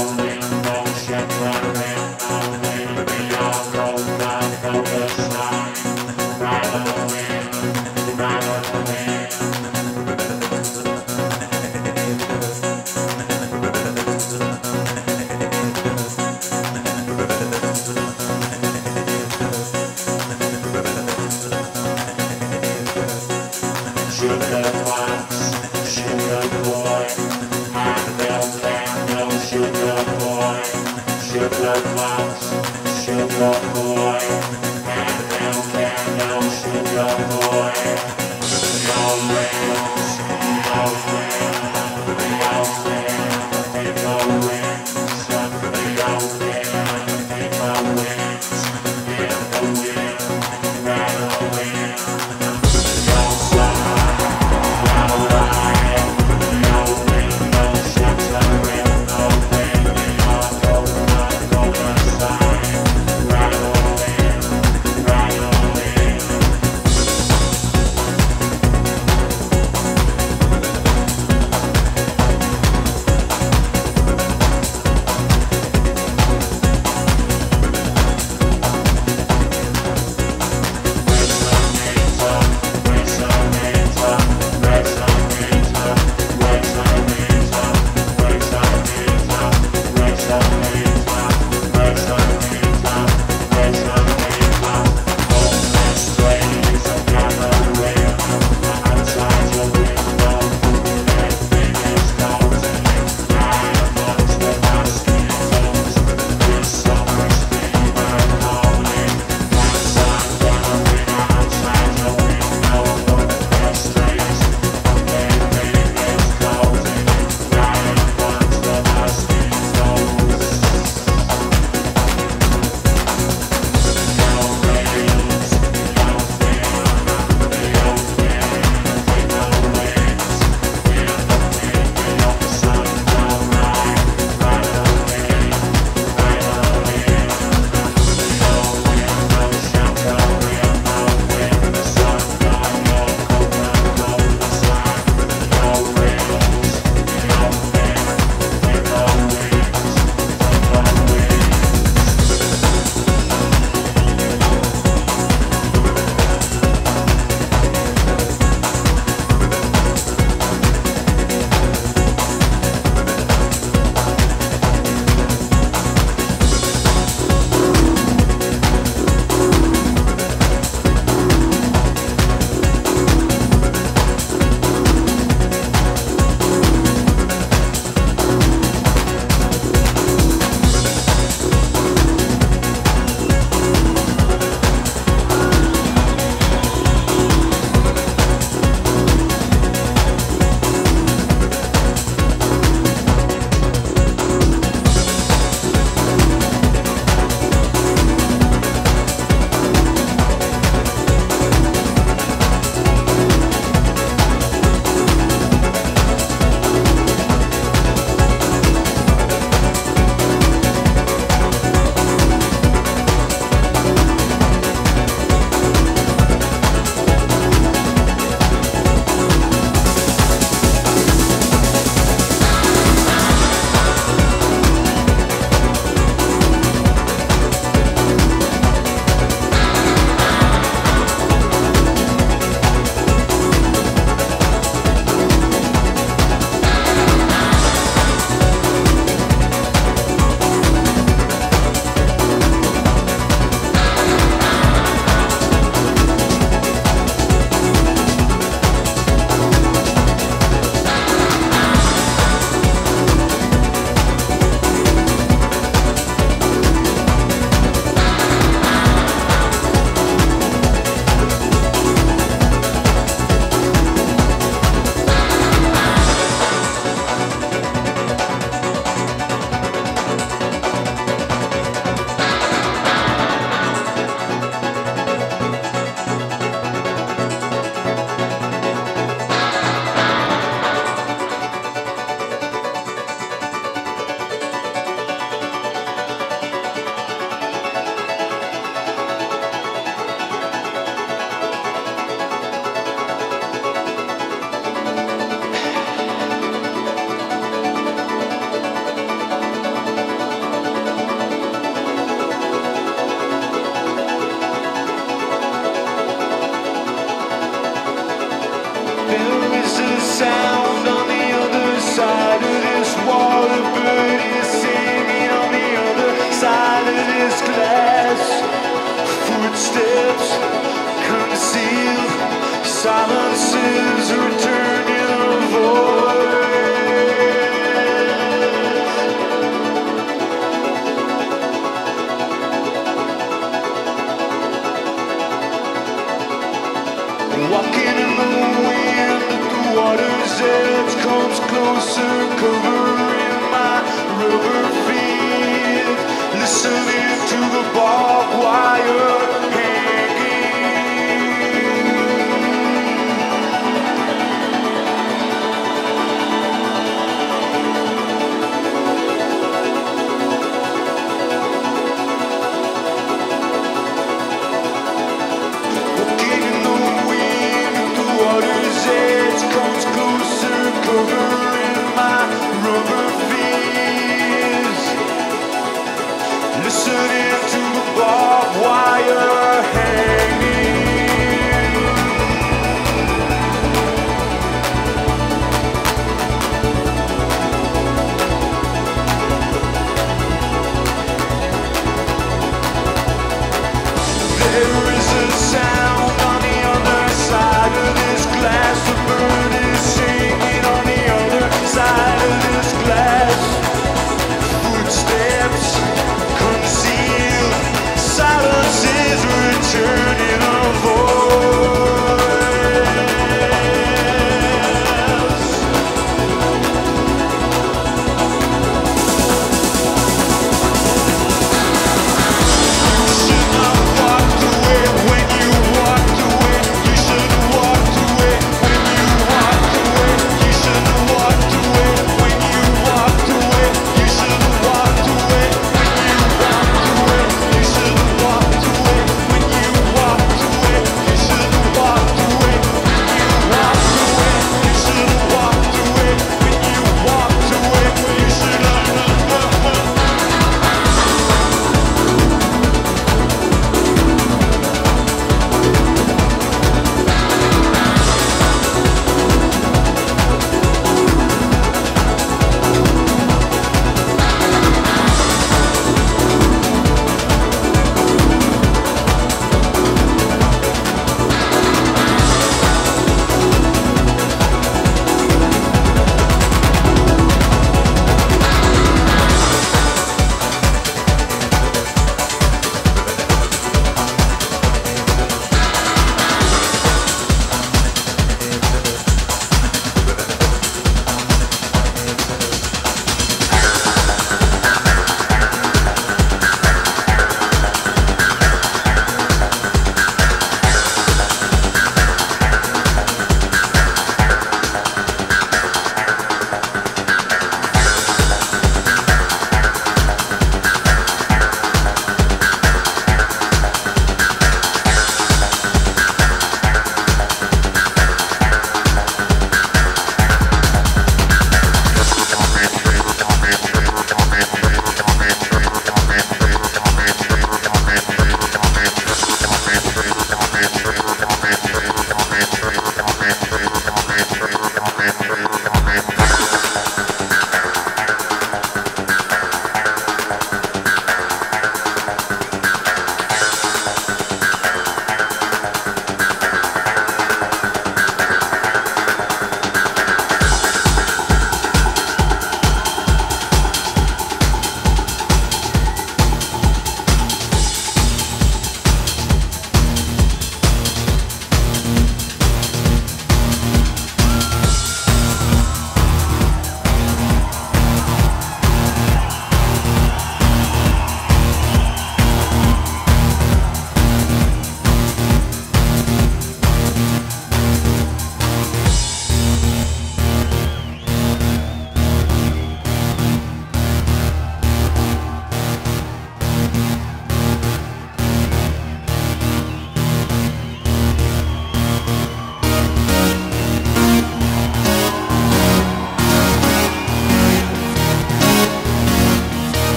Long, long, long, long, long, long, Should love last, should love last. silences return your voice. Walking in the wind the water's edge comes closer.